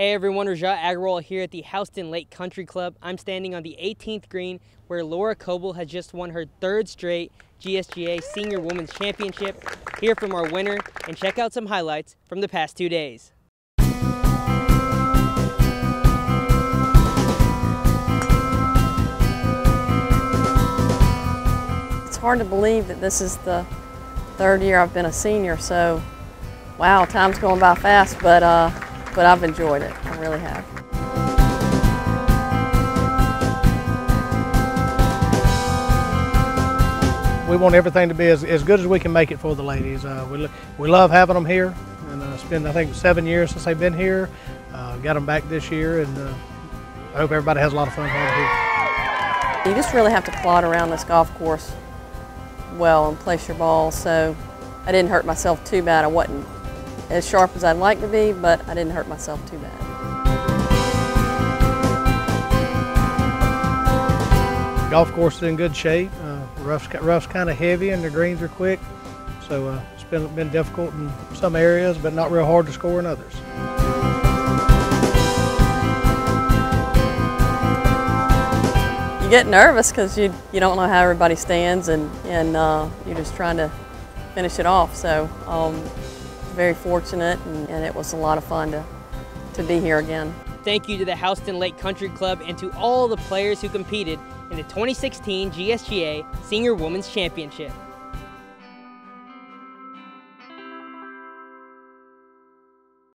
Hey everyone, Rajat Agarwal here at the Houston Lake Country Club. I'm standing on the 18th green where Laura Coble has just won her third straight GSGA Senior Women's Championship. Hear from our winner and check out some highlights from the past two days. It's hard to believe that this is the third year I've been a senior, so wow, time's going by fast, but uh, but I've enjoyed it. I really have. We want everything to be as, as good as we can make it for the ladies. Uh, we, we love having them here, and uh, it's been, I think, seven years since they've been here. Uh, got them back this year, and uh, I hope everybody has a lot of fun here. You just really have to plod around this golf course well and place your ball, so I didn't hurt myself too bad. I wasn't as sharp as I'd like to be, but I didn't hurt myself too bad. Golf course is in good shape. Uh, rough's, rough's kind of heavy and the greens are quick, so uh, it's been, been difficult in some areas, but not real hard to score in others. You get nervous because you, you don't know how everybody stands and, and uh, you're just trying to finish it off. So um, very fortunate and, and it was a lot of fun to, to be here again. Thank you to the Houston Lake Country Club and to all the players who competed in the 2016 GSGA Senior Women's Championship.